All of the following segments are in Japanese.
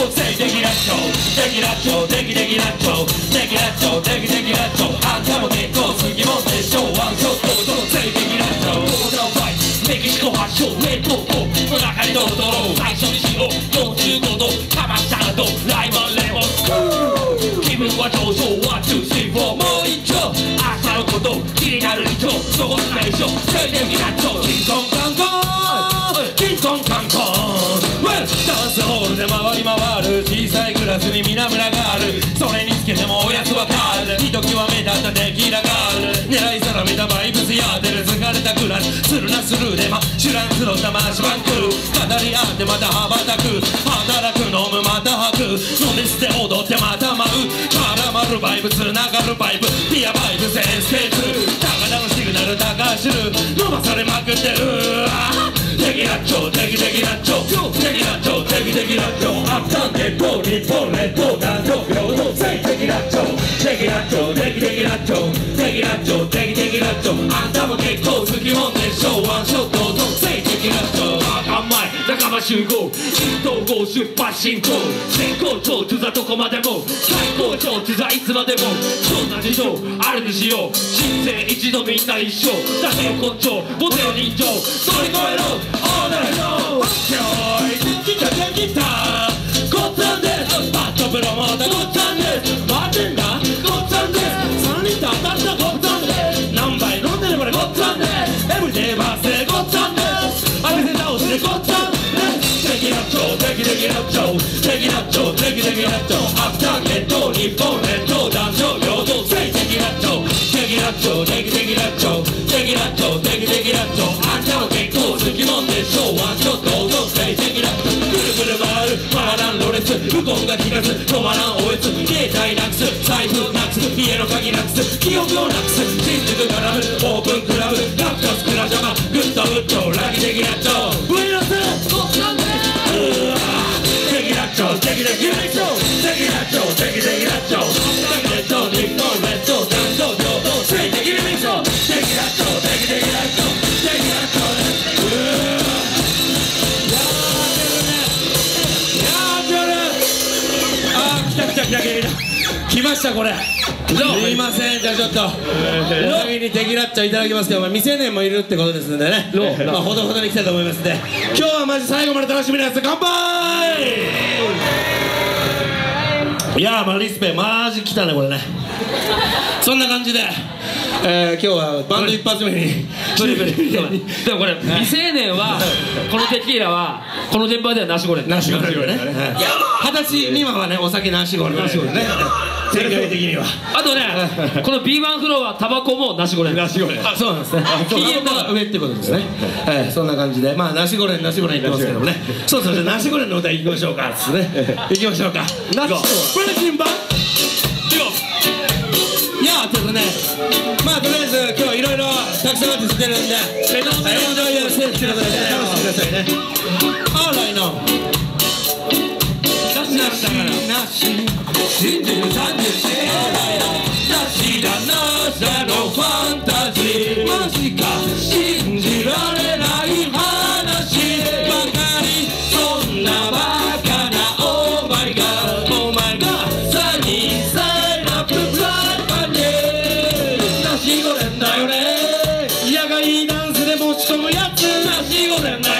We'll say Deki Nacho Deki Nacho Deki Deki Nacho あんたも結構好きもんでしょワンショットもどうせ Deki Nacho 東南ファイメキシコ発祥名東ーの中にドロドロ最初に塩45度かましたらどライバンレモン気分は上昇ワンツースリーフォーもう一丁朝のこと気になる人こすないでしょついで Deki ょホールで回り回る小さいグラスに皆村がある。それにつけてもおやつわかるひときわ目立ったテキーラガール狙い定めたバイブスやってる疲れたグラス。するなスルーでまシュランスロータマシバンク語り合ってまた羽ばたく。働く飲むまた吐く。飲み捨て踊ってまた舞う。絡まるバイブつながるバイブ。ピアバイブセンスケーツ高田のシグナル高橋る。テキラッチョあんたも結構好きもんでしょ？ワンショットと性テキラッチョ赤前仲間集合。一統合出発進行。先行長図座どこまでも。最高潮図座いつまでもそんな事情あるにしよう。人生一度みんな一緒。だけ根性モテよ人情。乗り越えろ。All I know 今日キラッチョテキテキラッチョアフターネット日本列島男女平等性テキラッチョテキラッチョテキテキラッチョテキラッチョテキテキラッチョあんたの結構好きもんでしょうワンショット踊ってテキラッチョぐるぐる回る回らんロレス向こうが気がつ止まらんおえつ携帯なくす財布なくす家の鍵なくす記憶をなくす新宿絡むオープンクラブガクガスクラジャマましたこれ。すいません。じゃあちょっとお先にテキラッチョいただきますけど、まあ、未成年もいるってことですんでね。まあほどほどに来たいと思いますんで今日はマジ最後まで楽しみなやつ乾杯！いやーまあリスペマジ来たねこれね。そんな感じで、えー、今日はバンド一発目にブリブリ。でもこれ未成年はこのテキーラはこの現場ではナシゴレンナシゴレンね。二十歳未満はねお酒ナシゴレンナシゴレンね世界的には。あとねこの B1 フロアタバコもナシゴレン。ナシゴレン。あそうなんですね。期限が上ってことですね。はい。そんな感じで。まあナシゴレンナシゴレン言ってますけどもね。そうそうじゃあナシゴレンの歌いきましょうか。つってねいきましょうか。ナシゴプレジンバいやちょっとねまあとりあえず今日いろいろたくさんアーティスト出るんでエンジョイヤーセーフってことでね楽しんでくださいね。Alright now なし信じる30世代のなしだなしだのファンタジーマジか信じられない話ばかりそんなバカなオーマイガーオーマイガーサニーサイラップフライパンでナシゴレンだよね野外ダンスで持ち込むやつナシゴレンだよ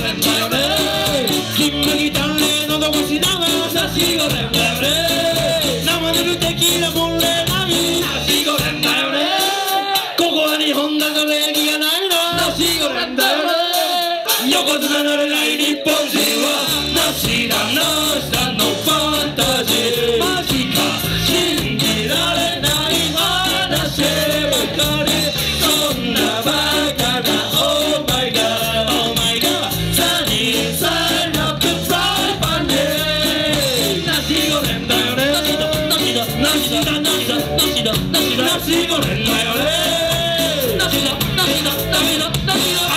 だよねのがだよね生ぬるなもんないだよねここは日本だ礼儀がないだよね横綱なれない日本人はなしだなしのれんだよね。涙涙涙涙